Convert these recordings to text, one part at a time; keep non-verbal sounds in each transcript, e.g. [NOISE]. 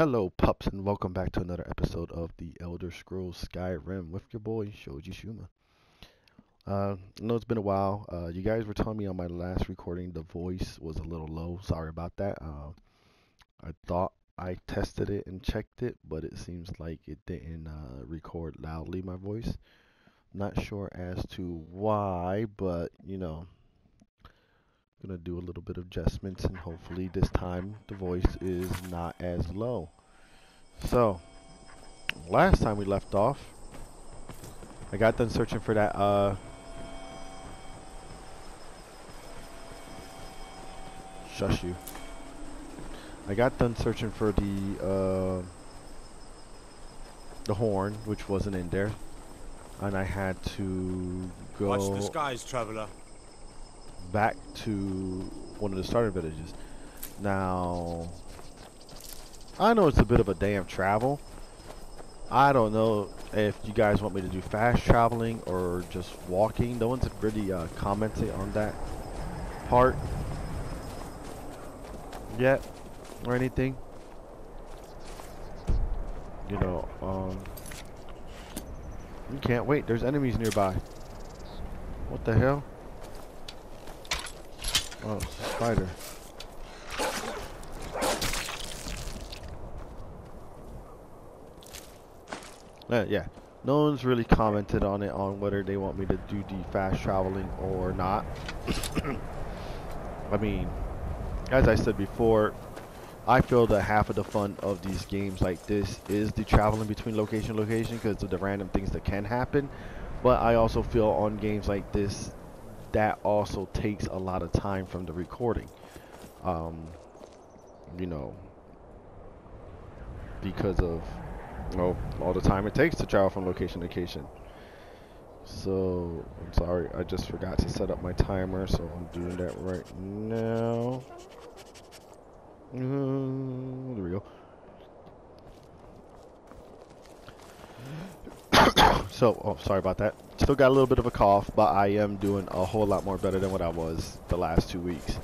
Hello, pups, and welcome back to another episode of the Elder Scrolls Skyrim with your boy Shoji Shuma. Uh, I know it's been a while. Uh, you guys were telling me on my last recording the voice was a little low. Sorry about that. Uh, I thought I tested it and checked it, but it seems like it didn't uh, record loudly my voice. Not sure as to why, but you know, gonna do a little bit of adjustments and hopefully this time the voice is not as low. So, last time we left off, I got done searching for that uh shush you. I got done searching for the uh the horn, which wasn't in there. And I had to go Watch the skies, traveler. Back to one of the starter villages. Now, I know it's a bit of a damn travel. I don't know if you guys want me to do fast traveling or just walking. No one's really uh, commented on that part yet or anything. You know, um, you can't wait. There's enemies nearby. What the hell? Oh, spider. Uh, yeah, no one's really commented on it on whether they want me to do the fast traveling or not. [COUGHS] I mean, as I said before, I feel that half of the fun of these games like this is the traveling between location location because of the random things that can happen. But I also feel on games like this, that also takes a lot of time from the recording. Um, you know, because of you know all the time it takes to travel from location to location. So, I'm sorry, I just forgot to set up my timer, so I'm doing that right now. Uh, there we go. So, oh, sorry about that. Still got a little bit of a cough, but I am doing a whole lot more better than what I was the last two weeks.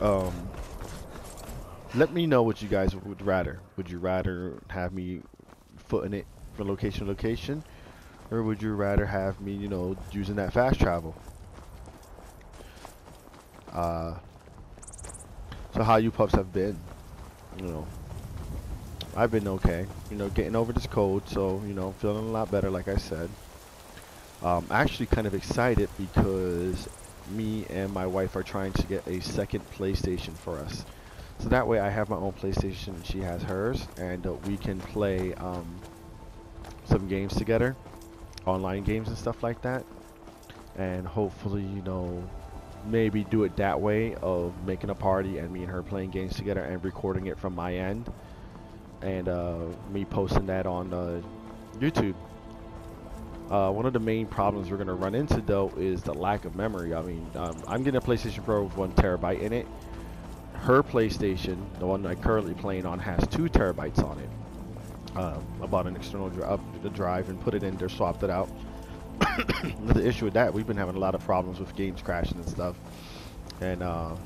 Um, let me know what you guys would rather. Would you rather have me footing it from location to location? Or would you rather have me, you know, using that fast travel? Uh, so how you pups have been? You know, I've been okay. You know, getting over this cold, so, you know, feeling a lot better, like I said. Um, actually kind of excited because me and my wife are trying to get a second PlayStation for us. So that way I have my own PlayStation, she has hers, and uh, we can play um, some games together, online games and stuff like that. And hopefully, you know, maybe do it that way of making a party and me and her playing games together and recording it from my end. And uh, me posting that on uh, YouTube. Uh, one of the main problems we're going to run into though is the lack of memory. I mean, um, I'm getting a PlayStation Pro with one terabyte in it. Her PlayStation, the one I'm currently playing on, has two terabytes on it. Um, I bought an external the drive and put it in there, swapped it out. [COUGHS] the issue with that, we've been having a lot of problems with games crashing and stuff, and uh,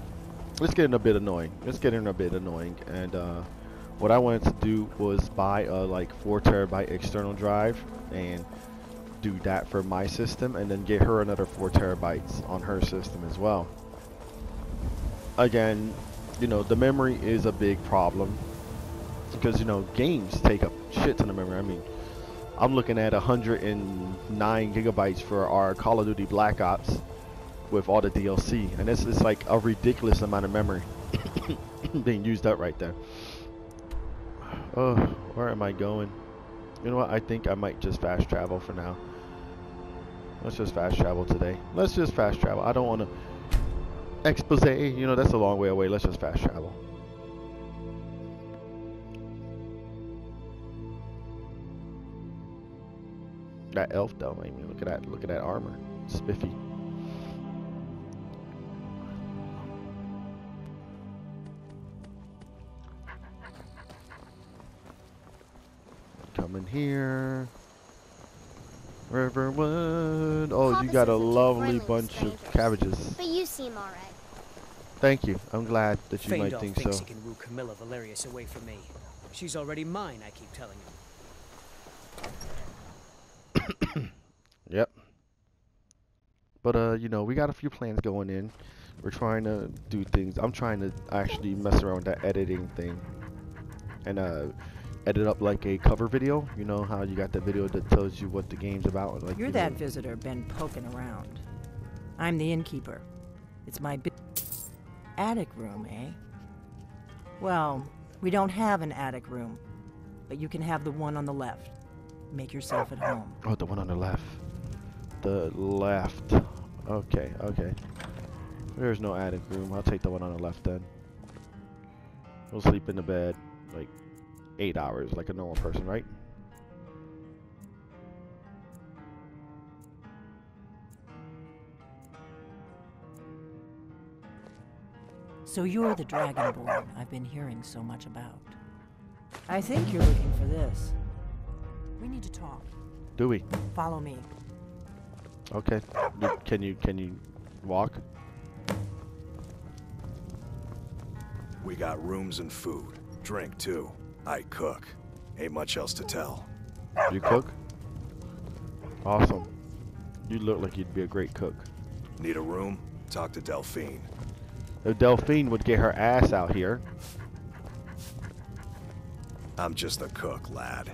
it's getting a bit annoying. It's getting a bit annoying, and uh, what I wanted to do was buy a like four terabyte external drive and do that for my system and then get her another 4 terabytes on her system as well. Again, you know, the memory is a big problem because, you know, games take up shit ton of memory. I mean, I'm looking at 109 gigabytes for our Call of Duty Black Ops with all the DLC and it's, it's like a ridiculous amount of memory [COUGHS] being used up right there. Oh, where am I going? You know what? I think I might just fast travel for now. Let's just fast travel today. Let's just fast travel. I don't want to expose. You know, that's a long way away. Let's just fast travel. That elf though, I mean, look at that. Look at that armor. Spiffy. Coming here. Riverwood. Oh, you got a lovely friendly bunch strangers. of cabbages. But you seem alright. Thank you. I'm glad that you might Faendal think thinks so. he can woo Camilla Valerius away from me. She's already mine, I keep telling him. [COUGHS] Yep. But uh, you know, we got a few plans going in. We're trying to do things. I'm trying to actually mess around with that editing thing, and uh, edit up like a cover video. You know how you got the video that tells you what the game's about. Like You're you that know- visitor been poking around. I'm the innkeeper. It's my bi- attic room, eh? Well, we don't have an attic room, but you can have the one on the left. Make yourself at home. Oh, the one on the left. The left. Okay, okay. There's no attic room. I'll take the one on the left then. We'll sleep in the bed like eight hours, like a normal person, right? So you're the Dragonborn I've been hearing so much about. I think you're looking for this. We need to talk. Do we? Follow me. Okay. Can you can you walk? We got rooms and food. Drink, too. I cook. Ain't much else to tell. You cook? Awesome. You look like you'd be a great cook. Need a room? Talk to Delphine. If Delphine would get her ass out here. I'm just a cook, lad.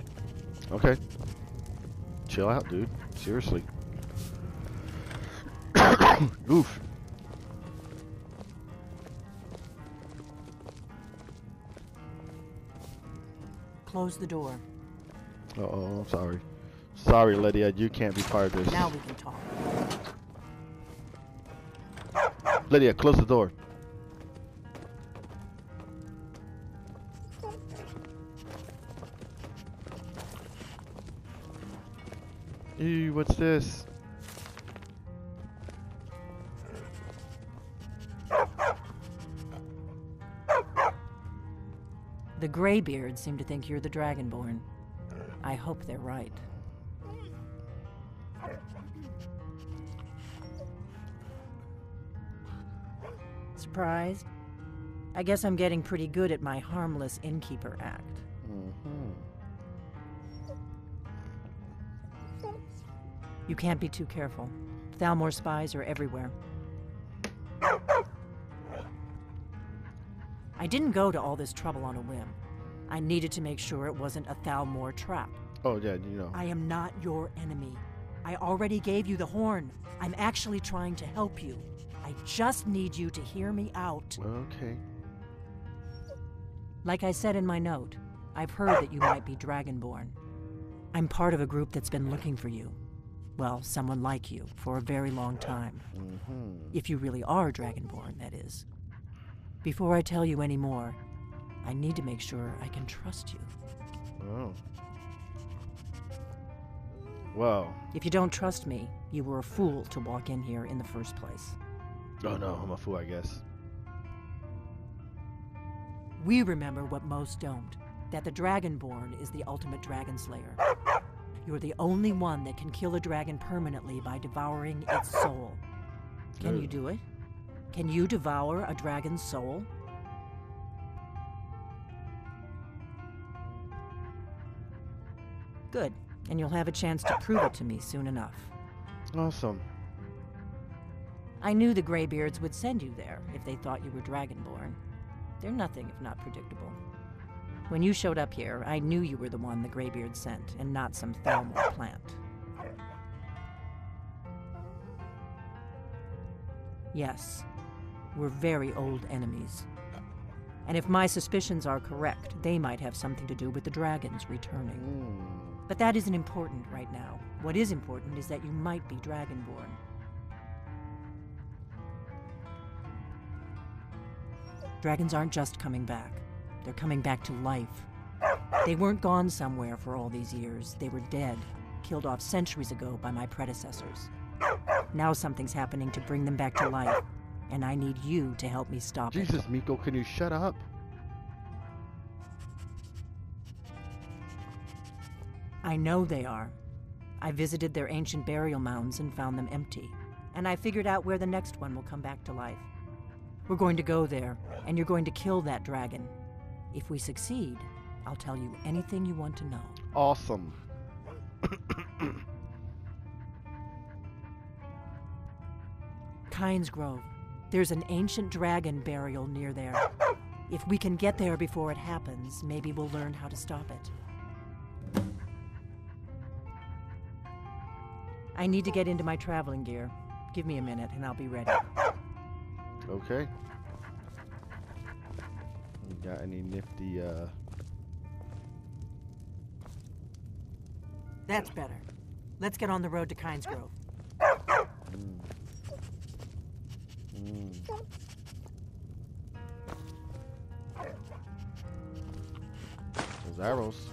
Okay. Chill out, dude. Seriously. [COUGHS] Oof. Close the door. Uh oh, I'm sorry. Sorry, Lydia, you can't be part of this. Now we can talk. Lydia, close the door. Ew, what's this? The Greybeards seem to think you're the Dragonborn. I hope they're right. Surprised? I guess I'm getting pretty good at my harmless innkeeper act. hmm You can't be too careful. Thalmor spies are everywhere. I didn't go to all this trouble on a whim. I needed to make sure it wasn't a Thalmor trap. Oh, yeah, you know. I am not your enemy. I already gave you the horn. I'm actually trying to help you. I just need you to hear me out. Okay. Like I said in my note, I've heard that you might be Dragonborn. I'm part of a group that's been looking for you. Well, someone like you, for a very long time. hmm If you really are Dragonborn, that is. Before I tell you any more, I need to make sure I can trust you. Oh. Well, If you don't trust me, you were a fool to walk in here in the first place. oh no, I'm a fool, I guess. We remember what most don't that the Dragonborn is the ultimate dragon slayer. You're the only one that can kill a dragon permanently by devouring its soul. Can you do it? Can you devour a dragon's soul? Good, and you'll have a chance to prove it to me soon enough. Awesome. I knew the Greybeards would send you there if they thought you were Dragonborn. They're nothing if not predictable. When you showed up here, I knew you were the one the Greybeards sent, and not some Thalmor plant. Yes, we're very old enemies. And if my suspicions are correct, they might have something to do with the dragons returning. Mm. But that isn't important right now. What is important is that you might be Dragonborn. Dragons aren't just coming back, they're coming back to life. They weren't gone somewhere for all these years, they were dead, killed off centuries ago by my predecessors. Now something's happening to bring them back to life, and I need you to help me stop it. Jesus, Miko, can you shut up? I know they are. I visited their ancient burial mounds and found them empty. And I figured out where the next one will come back to life. We're going to go there, and you're going to kill that dragon. If we succeed, I'll tell you anything you want to know. Awesome. [CLEARS THROAT] Kynesgrove. There's an ancient dragon burial near there. If we can get there before it happens, maybe we'll learn how to stop it. I need to get into my traveling gear. Give me a minute and I'll be ready. Okay. You got any nifty, uh... That's better. Let's get on the road to Kynesgrove. Mm. Mm. Those arrows.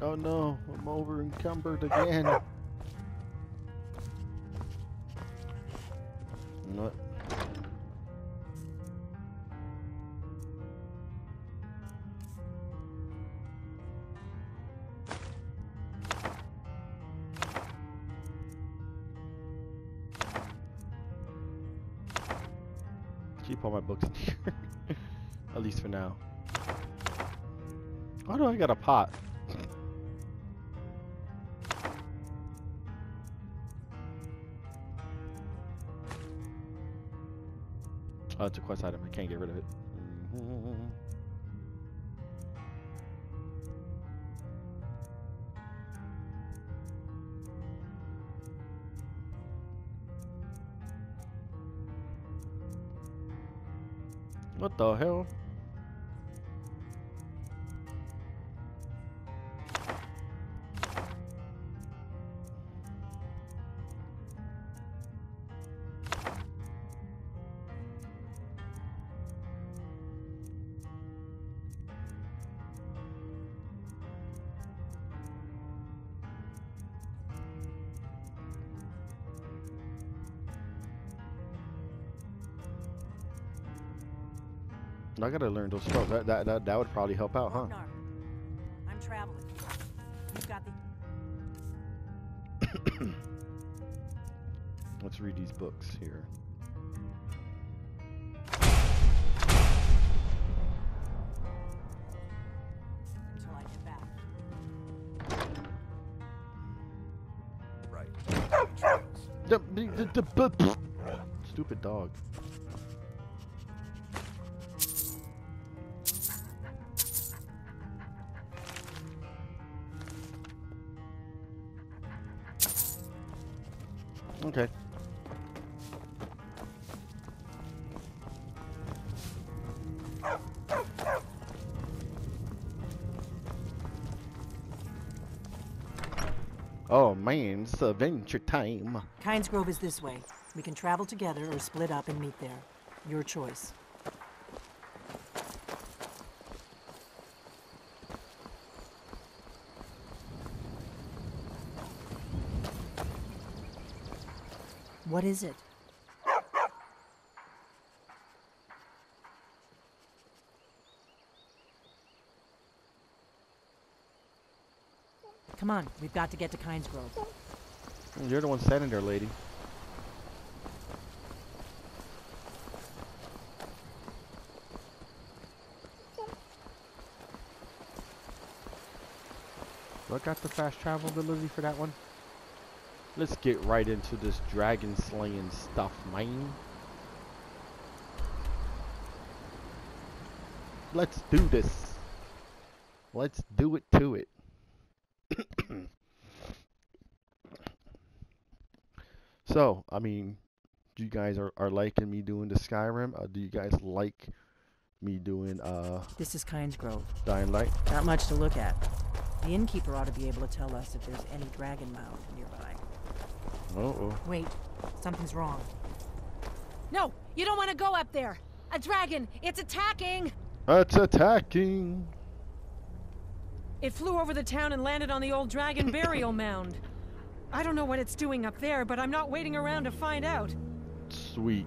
Oh no, I'm over encumbered again. [LAUGHS] pot? Oh, it's a quest item. I can't get rid of it. What the hell? I gotta learn those spells. That that that, that would probably help out, huh? Ragnar, I'm traveling. You've got the. [COUGHS] Let's read these books here. until I get back. Right. [COUGHS] Stupid dog. Okay. Oh man, it's adventure time. Kynesgrove is this way. We can travel together or split up and meet there. Your choice. What is it? Come on, we've got to get to Kynesgrove. You're the one standing there, lady. I got the fast travel ability for that one? Let's get right into this dragon slaying stuff, man. Let's do this. Let's do it to it. [COUGHS] So, I mean, do you guys are, are liking me doing the Skyrim? Uh, do you guys like me doing uh This is Kynesgrove. Dying Light? Not much to look at. The innkeeper ought to be able to tell us if there's any dragon mound nearby. Uh oh. Wait, something's wrong. No, you don't want to go up there. A dragon, it's attacking. It's attacking. It flew over the town and landed on the old dragon [COUGHS] burial mound. I don't know what it's doing up there, but I'm not waiting around to find out. Sweet.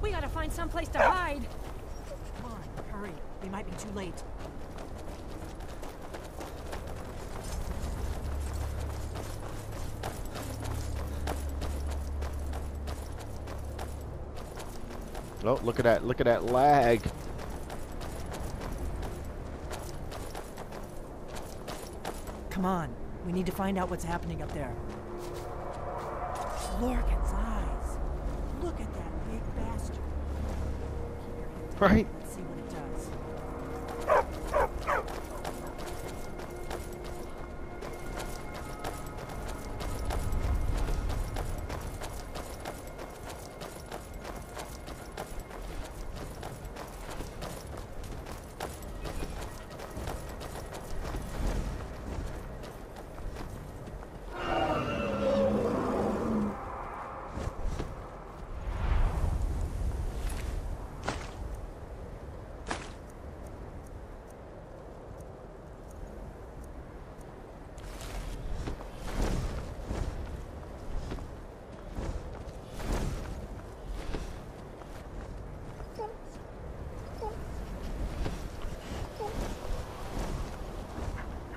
We gotta find someplace to hide. Come on, hurry. We might be too late. Oh, look at that! Look at that lag. Come on. We need to find out what's happening up there. Lorkhan's eyes. Look at that big bastard. Keep your head down. Right? Let's see what it does.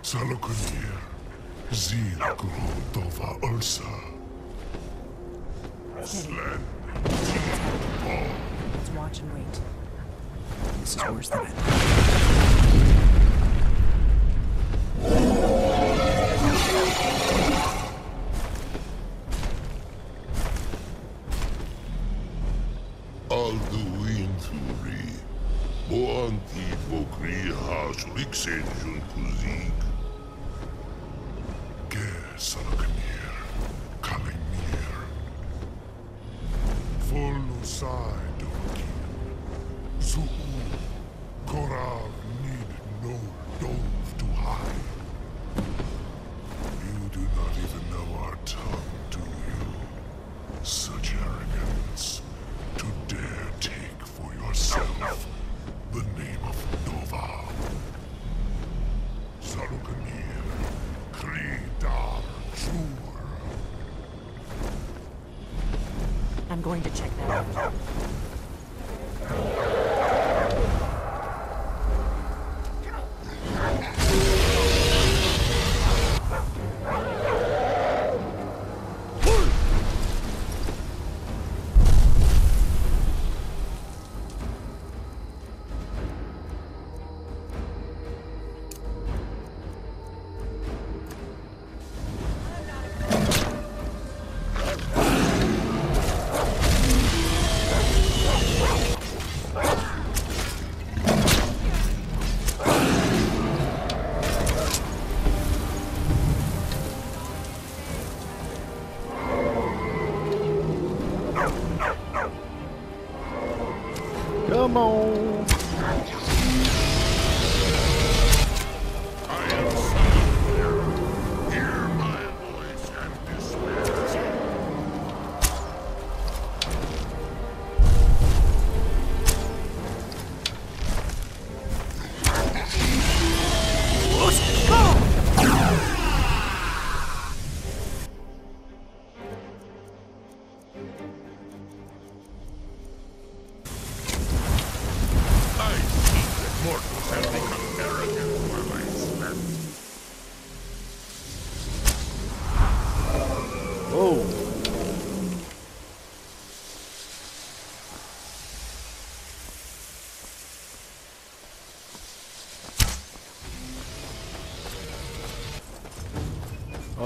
Sahloknir, Zir Grotova Ursa. Sled. Let's watch and wait. This is worse than I thought. Alduin Boanti Bokri Has Riksenjun Kuzik. Sahloknir, Kalimir. Volusai Dokin. Zuu. Korav going to check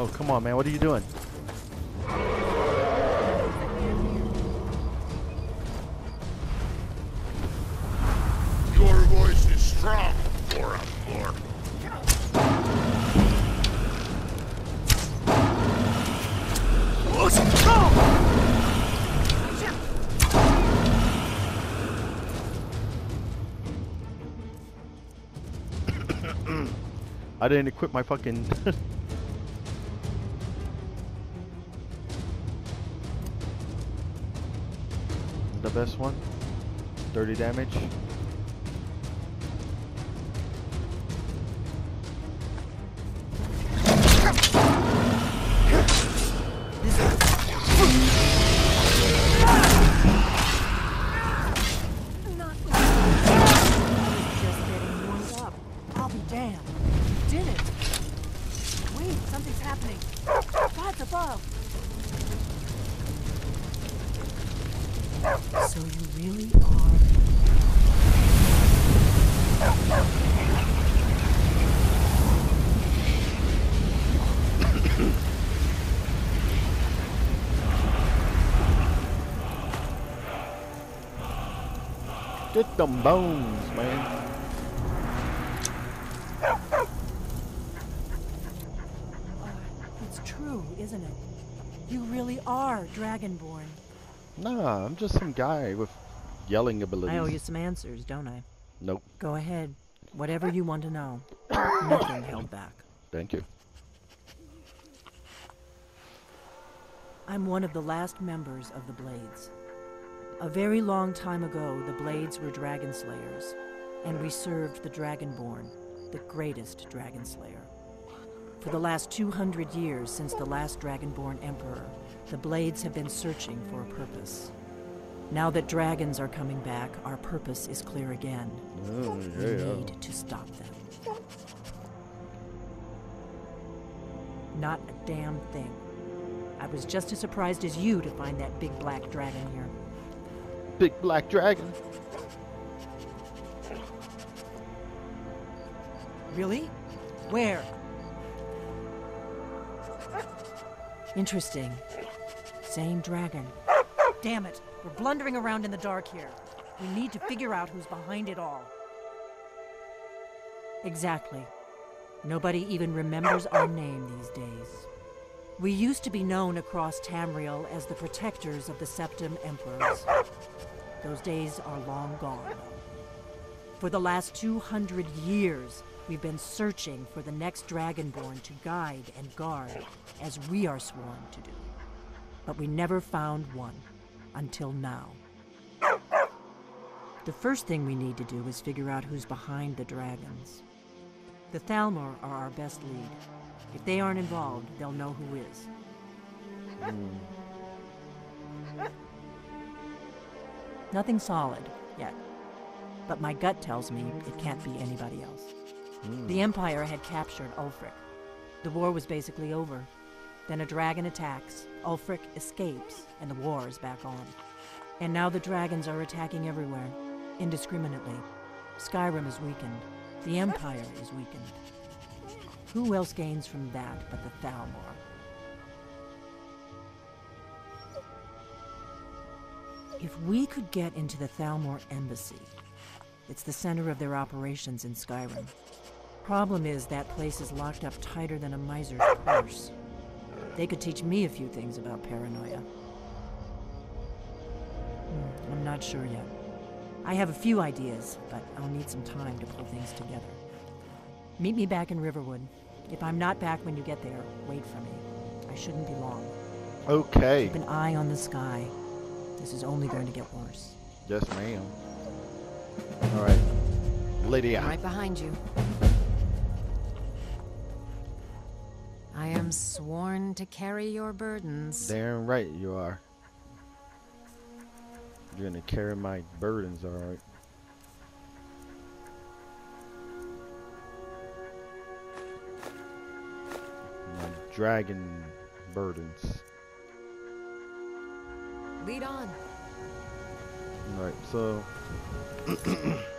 Oh, come on, man. What are you doing? Your voice is strong for a. I didn't equip my fucking. [LAUGHS] this one. 30 damage. Damn, you did it! Wait, something's happening. So you really are. Get them bones, man. It's true, isn't it? You really are Dragonborn. Nah, I'm just some guy with yelling abilities. I owe you some answers, don't I? Nope. Go ahead. Whatever you want to know. Nothing held back. Thank you. I'm one of the last members of the Blades. A very long time ago, the Blades were dragon slayers, and we served the Dragonborn, the greatest dragon slayer. For the last 200 years since the last Dragonborn Emperor, the Blades have been searching for a purpose. Now that dragons are coming back, our purpose is clear again. Oh, We need to stop them. Not a damn thing. I was just as surprised as you to find that big black dragon here. Big black dragon. Really? Where? Interesting. Same dragon. Damn it, we're blundering around in the dark here. We need to figure out who's behind it all. Exactly. Nobody even remembers our name these days. We used to be known across Tamriel as the protectors of the Septim Emperors. Those days are long gone. For the last 200 years, we've been searching for the next Dragonborn to guide and guard, as we are sworn to do. But we never found one, until now. The first thing we need to do is figure out who's behind the dragons. The Thalmor are our best lead. If they aren't involved, they'll know who is. Hmm. Nothing solid, yet. But my gut tells me it can't be anybody else. Hmm. The Empire had captured Ulfric. The war was basically over. Then a dragon attacks, Ulfric escapes, and the war is back on. And now the dragons are attacking everywhere, indiscriminately. Skyrim is weakened. The Empire is weakened. Who else gains from that but the Thalmor? If we could get into the Thalmor embassy, it's the center of their operations in Skyrim. Problem is, that place is locked up tighter than a miser's purse. They could teach me a few things about paranoia. Hmm, I'm not sure yet. I have a few ideas, but I'll need some time to pull things together. Meet me back in Riverwood. If I'm not back when you get there, wait for me. I shouldn't be long. Okay. Keep an eye on the sky. This is only going to get worse. Yes, ma'am. All right. Lydia. I'm Right behind you. I am sworn to carry your burdens. Damn right you are. You're gonna carry my burdens, all right. My dragon burdens. Lead on. All right, so. [CLEARS THROAT]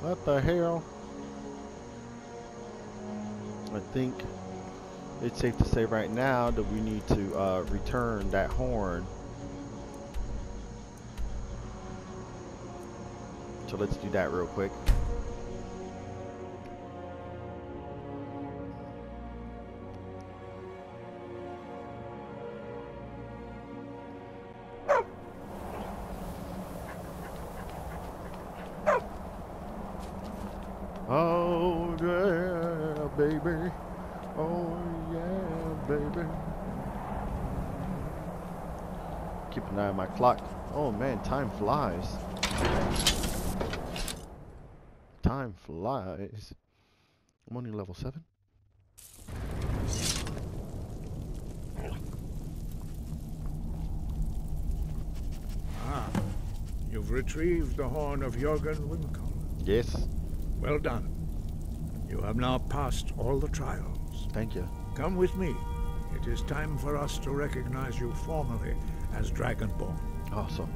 what the hell? I think it's safe to say right now that we need to uh, return that horn. So let's do that real quick. An eye on my clock. Oh man, time flies. Time flies. I'm only level seven. Ah, you've retrieved the horn of Jurgen Windcaller. Yes, Well done. You have now passed all the trials. thank you. Come with me. It is time for us to recognize you formally as Dragonborn. Awesome.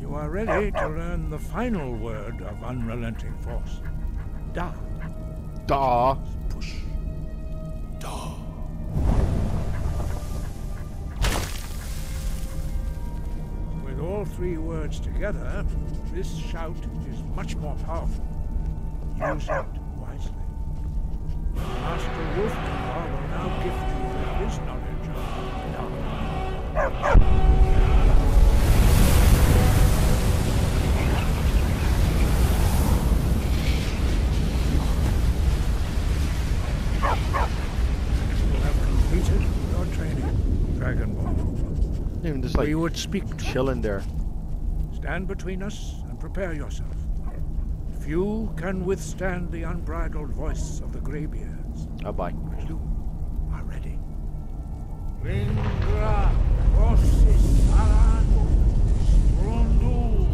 You are ready to learn the final word of unrelenting force. Da. Da. Three words together, this shout is much more powerful. Use it wisely. Master Wulfgar will now gift you his knowledge of Da. Have completed your training, Dragonborn. Even just like we would speak to chilling there. Stand between us and prepare yourself. Few can withstand the unbridled voice of the Greybeards, Bye bye. but you are ready. Lingra, Rossis, Arano, Sprundul,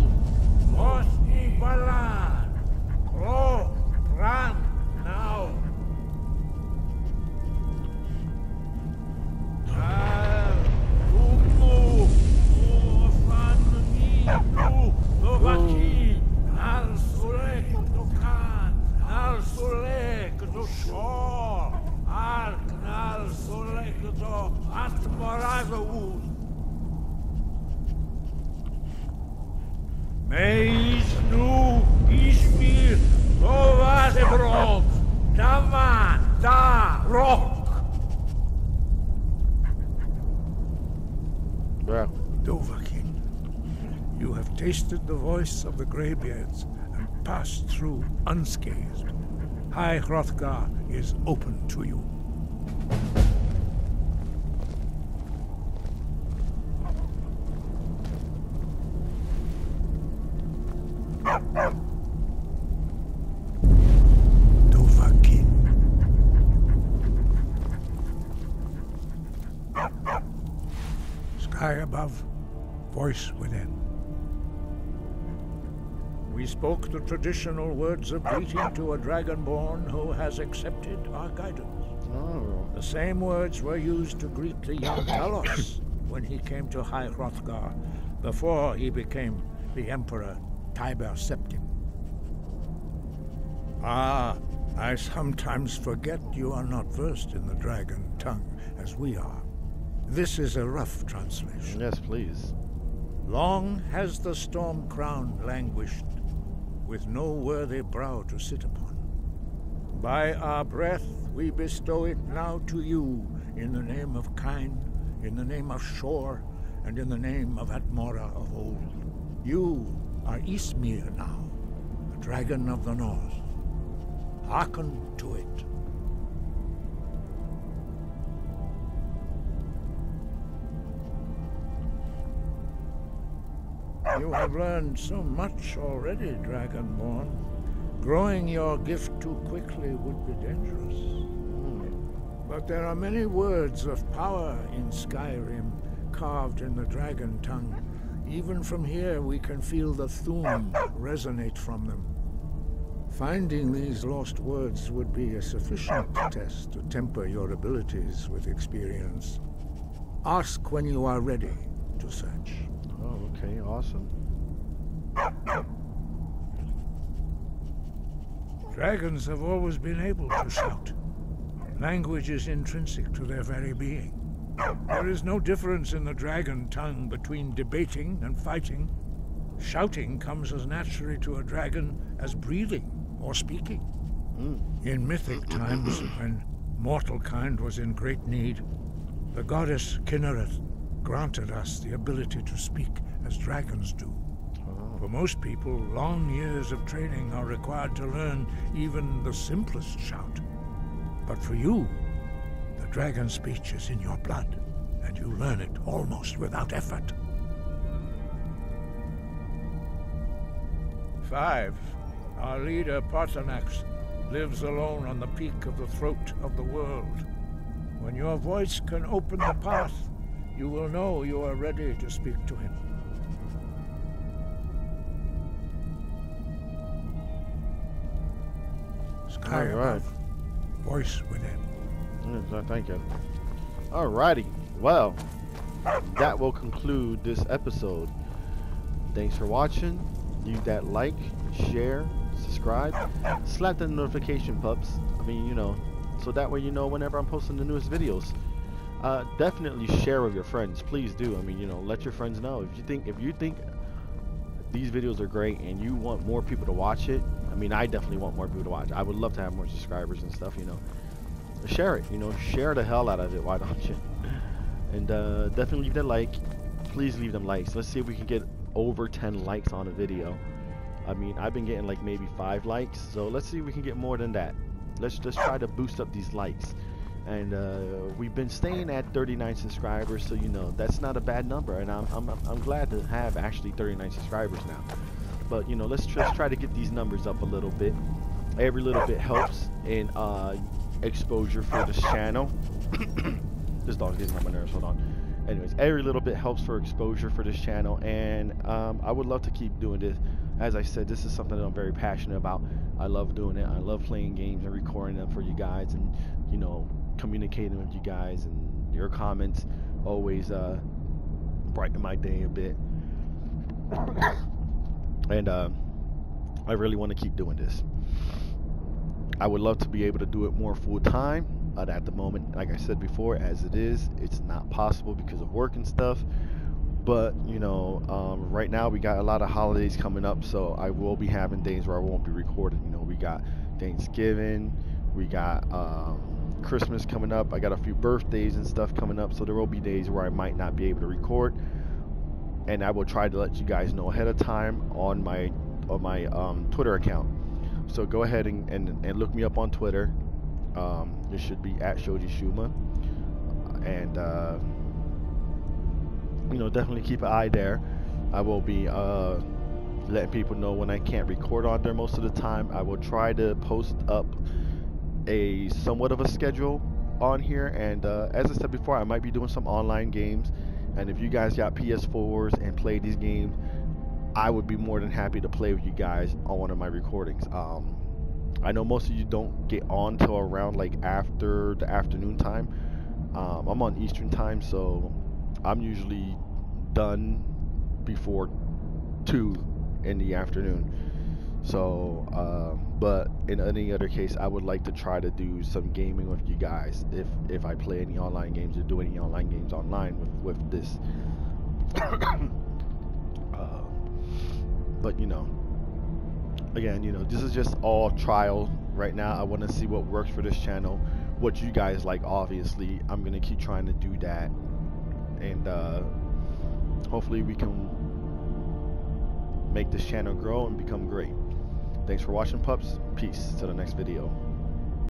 Mosti Balan, Meis nu, Tovadebron, Daman, Da, Rock. Yeah. Dovahkiin, you have tasted the voice of the Greybeards and passed through unscathed. High Hrothgar is open to you. The traditional words of greeting to a dragonborn who has accepted our guidance. Oh. The same words were used to greet the young [COUGHS] Talos when he came to High Hrothgar before he became the Emperor Tiber Septim. Ah, I sometimes forget you are not versed in the dragon tongue as we are. This is a rough translation. Yes, please. Long has the storm crown languished, with no worthy brow to sit upon. By our breath we bestow it now to you, in the name of Kyne, in the name of Shor, and in the name of Atmora of old. You are Ismir now, the dragon of the north. Hearken to it. You have learned so much already, Dragonborn. Growing your gift too quickly would be dangerous. Hmm. But there are many words of power in Skyrim, carved in the dragon tongue. Even from here, we can feel the Thu'um resonate from them. Finding these lost words would be a sufficient test to temper your abilities with experience. Ask when you are ready to search. Okay, awesome. Dragons have always been able to shout. Language is intrinsic to their very being. There is no difference in the dragon tongue between debating and fighting. Shouting comes as naturally to a dragon as breathing or speaking. Hmm. In mythic times, [CLEARS THROAT] when mortal kind was in great need, the goddess Kynareth granted us the ability to speak as dragons do. Oh. For most people, long years of training are required to learn even the simplest shout. But for you, the dragon speech is in your blood, and you learn it almost without effort. Five. Our leader, Paarthurnax lives alone on the peak of the throat of the world. When your voice can open the path, you will know you are ready to speak to him. Sky All right. above, voice within. Mm, so Thank you. Alrighty. Well, that will conclude this episode. Thanks for watching. Leave that like, share, subscribe, slap the notification pups. I mean, you know, so that way you know whenever I'm posting the newest videos. Uh, definitely share with your friends. Please do. I mean, you know, let your friends know if you think if you think these videos are great and you want more people to watch it. I mean, I definitely want more people to watch. I would love to have more subscribers and stuff. You know, share it. You know, share the hell out of it. Why don't you? And uh, definitely leave that like. Please leave them likes. Let's see if we can get over 10 likes on a video. I mean, I've been getting like maybe five likes, so let's see if we can get more than that. Let's just try to boost up these likes. And uh, we've been staying at 39 subscribers, so you know that's not a bad number, and I'm I'm, I'm glad to have actually 39 subscribers now. But you know, let's just try to get these numbers up a little bit. Every little bit helps in uh, exposure for this channel. [COUGHS] this dog is on my nerves. Hold on. Anyways, every little bit helps for exposure for this channel, and um, I would love to keep doing this. As I said, this is something that I'm very passionate about. I love doing it. I love playing games and recording them for you guys, and you know, communicating with you guys, and your comments always uh, brighten my day a bit. [COUGHS] and uh, I really want to keep doing this. I would love to be able to do it more full time, but at the moment, like I said before, as it is, it's not possible because of work and stuff. But you know, um, right now we got a lot of holidays coming up, so I will be having days where I won't be recording. You know, we got Thanksgiving, we got um, Christmas coming up. I got a few birthdays and stuff coming up, so there will be days where I might not be able to record. And I will try to let you guys know ahead of time on my on my um, Twitter account. So go ahead and, and, and look me up on Twitter. Um, it should be at Shoji Shuma. And, uh, you know, definitely keep an eye there. I will be uh, letting people know when I can't record on there most of the time. I will try to post up a somewhat of a schedule on here. And uh, as I said before, I might be doing some online games. And if you guys got PS4s and play these games, I would be more than happy to play with you guys on one of my recordings. Um, I know most of you don't get on till around like after the afternoon time. Um, I'm on Eastern time, so I'm usually done before two in the afternoon. So, um, but in any other case, I would like to try to do some gaming with you guys if if I play any online games or do any online games online with with this. uh, [COUGHS] but you know, again, you know, this is just all trial right now. I want to see what works for this channel, what you guys like. Obviously, I'm gonna keep trying to do that, and uh, hopefully we can make this channel grow and become great. Thanks for watching, pups. Peace. Till the next video.